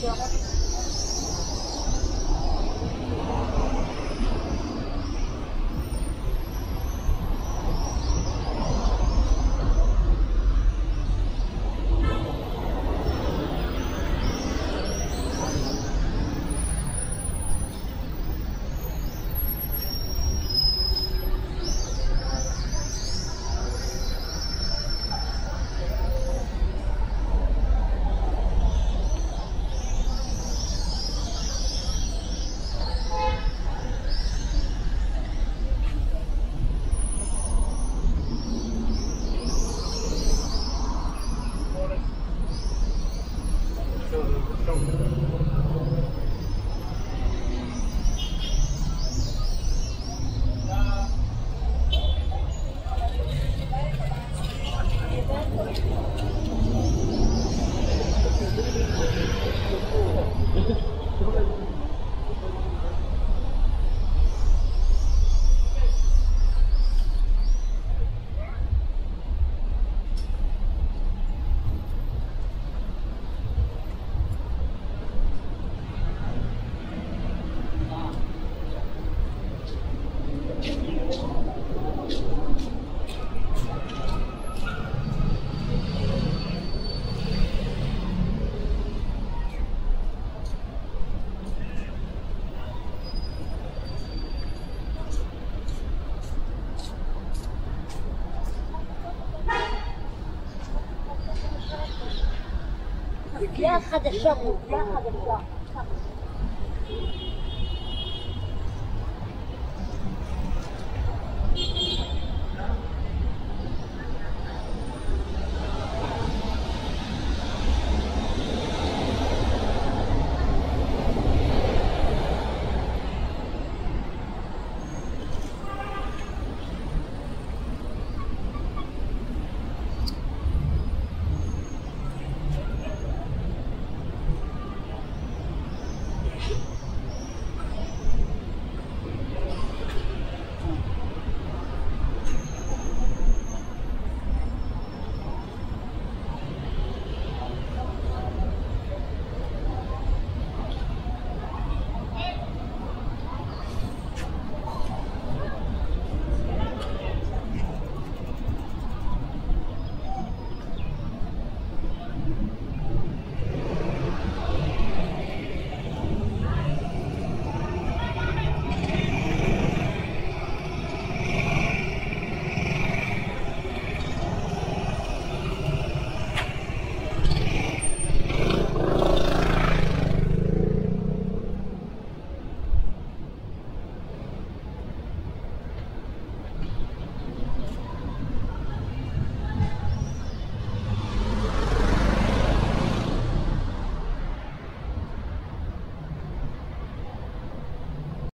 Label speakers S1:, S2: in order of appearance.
S1: 对。
S2: פגיעה חדשה, פגיעה